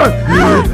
Ah!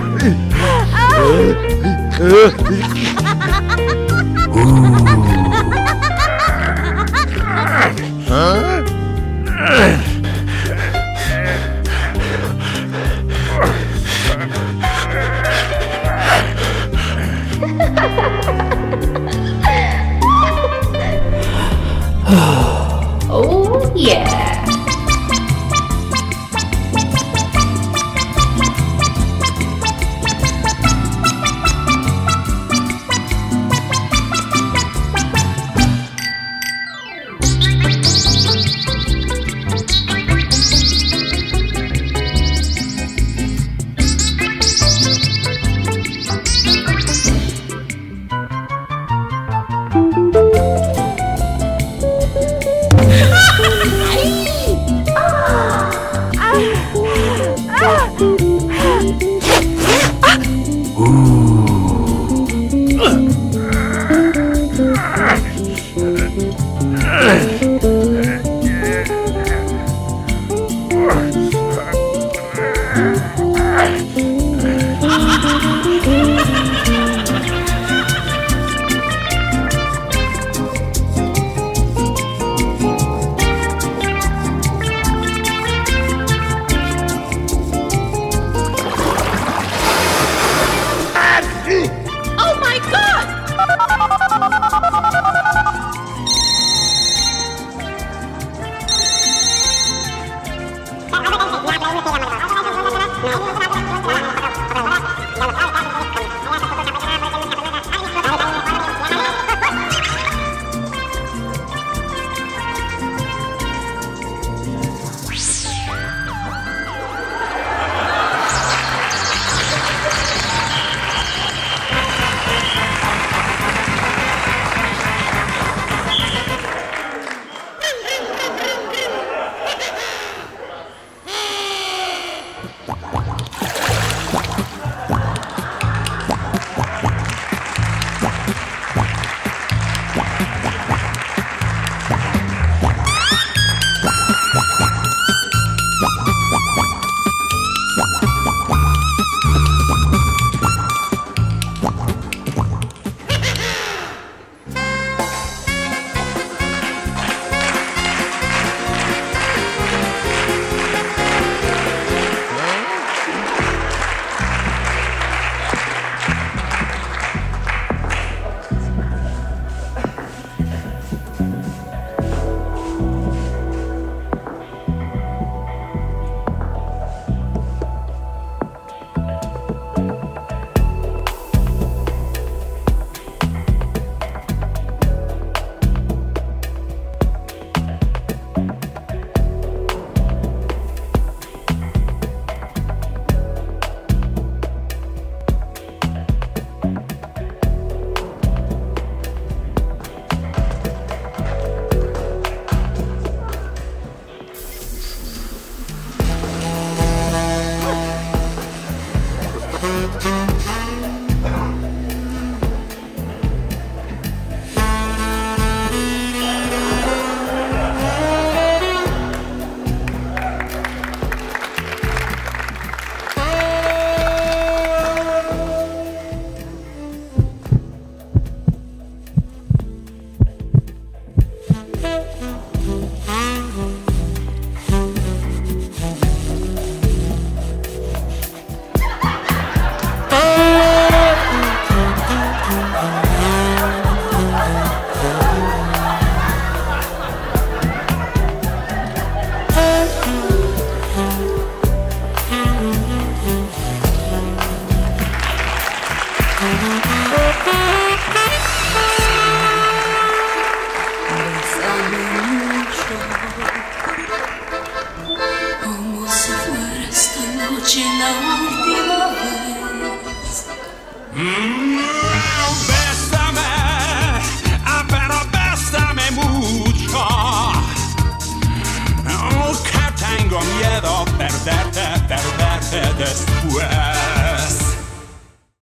Não. Noche la última vez.